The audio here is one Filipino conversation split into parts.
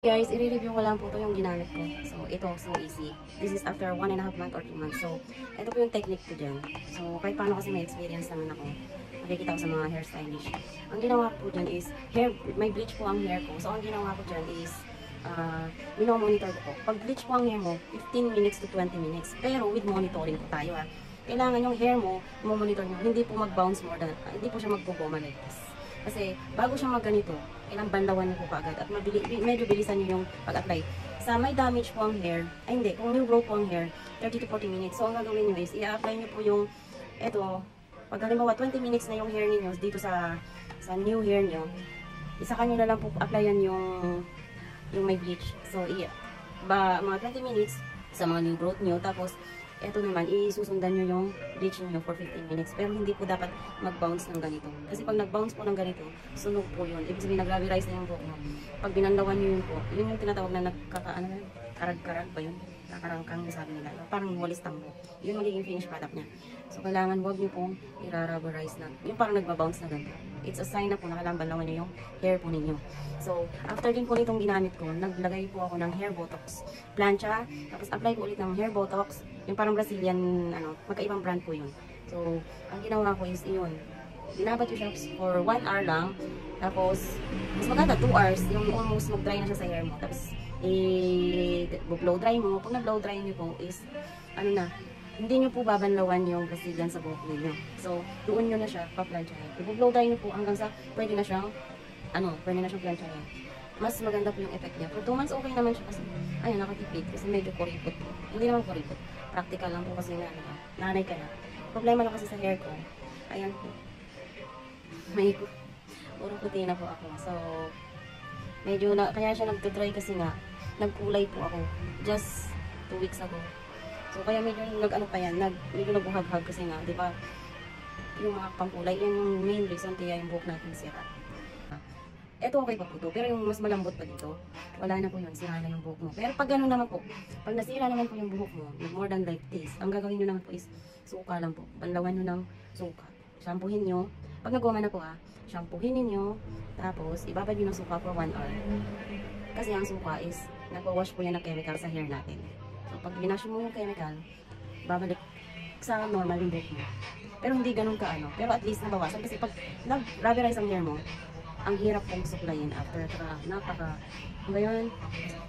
Guys, i-review ko lang po ito yung ginamit ko. So, ito, so easy. This is after one and a half month or two months. So, ito po yung technique ko dyan. So, kahit paano kasi may experience naman ako. Makikita ko sa mga hairstylish. Ang ginawa ko dyan is, hair, may bleach po ang hair ko. So, ang ginawa ko dyan is, uh, minomonitor ko. Pag bleach po ang hair mo, 15 minutes to 20 minutes. Pero with monitoring po tayo ha. Kailangan yung hair mo, monitor nyo, hindi po mag-bounce more than, uh, hindi po siya magpo-goma like. Kasi bago siya magganito, kailangan bandawan po kaagad at mabili, medyo bilisan niyo yung pag-apply. Sa may damage po ang hair, ay hindi, kung new growth po ang hair, 30 to 40 minutes. So, ang gagawin niyo is, i-apply niyo po yung, eto, pag halimbawa 20 minutes na yung hair niyo dito sa sa new hair niyo, isa kanyo na lang po applyan yung yung may bleach. So, iya, ba, mga 20 minutes sa mga new growth niyo, tapos ito naman, isusundan nyo yung bleach nyo for 15 minutes. Pero hindi po dapat mag-bounce ng ganito. Kasi pag nag-bounce po ng ganito, sunog po yun. Ibig sabihin, nag-rubberized na yung buhok. Pag binandawan nyo yun po, yun yung tinatawag na nagkaka, ano karag-karag ba yun? Nakarangkang sabi nila. Parang walis tambo. Yun magiging finished product niya. So, kailangan wag nyo pong i-rubberize na. Yung parang nagbabounce na ganito. It's a sign na po na kailangan banlawan nyo yung hair po ninyo. So, after din po nitong ginamit ko, naglagay po ako ng hair botox. Plancha, tapos apply ko ulit ng hair botox. Yung parang Brazilian, ano, magkaibang brand po yun. So, ang ginawa ko is yun. Binabat yung siya for 1 hour lang. Tapos, mas maganda 2 hours. Yung almost mag-dry na siya sa hair mo. Tapos, i-blow dry mo. Pag na-blow dry nyo po is, ano na, hindi nyo po babanlawan yung Brazilian sa buhok ninyo. So, doon nyo na siya pa-planchahin. I-blow dry nyo po hanggang sa pwede na siyang, ano, pwede na siyang planchahin. Mas maganda po yung effect niya. For 2 months, okay naman siya kasi, ayun, nakatipid. Kasi medyo kuripot po. Hindi naman kuripot. Practical lang po kasi na, ano, nanay ka na. Problema lang kasi sa hair ko. Ayan po. May, puro puti na po ako. So, medyo na, kaya siya nagtutry kasi nga, nagkulay po ako. Just 2 weeks ago. So, kaya medyo nag-ano pa yan, nag, medyo nabuhag-hag kasi nga, di ba? Yung mga pangkulay, yan yung main reason kaya yung buhok natin sira. Ito okay pa po to, pero yung mas malambot pa dito, wala na po yun, sira na yung buhok mo. Pero pag gano'n naman po, pag nasira naman po yung buhok mo, more than like this, ang gagawin nyo naman po is, suka lang po. Banlawan nyo ng suka. Shampoohin nyo. Pag nagwama na po ha, shampoohin ninyo, tapos ibabad nyo ng suka for 1 hour. Kasi ang suka is, nagwawash po yan ng chemical sa hair natin. So, pag binash mo yung chemical, babalik sa normal yung buhok mo. Pero hindi ganun ka ano. Pero at least nabawasan. Kasi pag nag-rubberize ang hair mo, ang hirap pong suklayin after tra napaka ngayon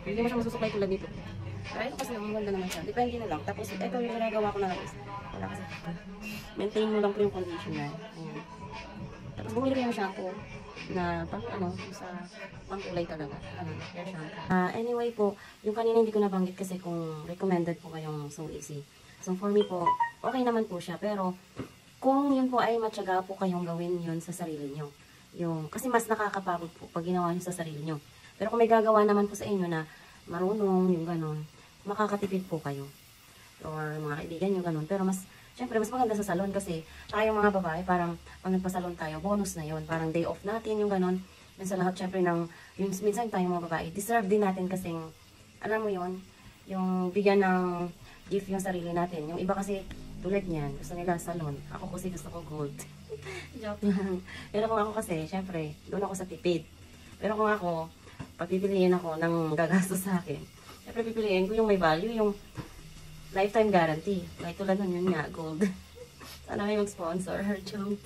hindi mo siya masusuklay tulad nito pero ito kasi ang ganda naman siya. Depende na lang. Tapos ito yung ginagawa ko na lang is wala kasi. Maintain mo lang po yung conditioner ayan. Tapos bumili kayo ng shampoo na pang ano sa pang kulay talaga. Ano uh, anyway po yung kanina hindi ko nabanggit kasi kung recommended po kayong so easy so for me po okay naman po siya. Pero kung yun po ay matyaga po kayong gawin yun sa sarili nyo yung, kasi mas nakakapagod po pag ginawa nyo sa sarili nyo. Pero kung may gagawa naman po sa inyo na marunong, yung ganun, makakatipid po kayo. Or mga kaibigan nyo, ganun. Pero mas, syempre, mas maganda sa salon kasi tayo mga babae, parang pag nagpasalon tayo, bonus na yon Parang day off natin, yung ganun. Minsan lahat, syempre, ng, yung, minsan tayo mga babae, deserve din natin kasing, alam mo yon yung bigyan ng gift yung sarili natin. Yung iba kasi, tulad niyan, gusto nila salon. Ako kasi gusto ko gold. Joke lang. Pero kung ako kasi, syempre, doon ako sa tipid. Pero kung ako, pagpipiliin ako ng gagastos sa akin, syempre pipiliin ko yung may value, yung lifetime guarantee. Like tulad nun yun nga, gold. Sana may mag-sponsor. Joke.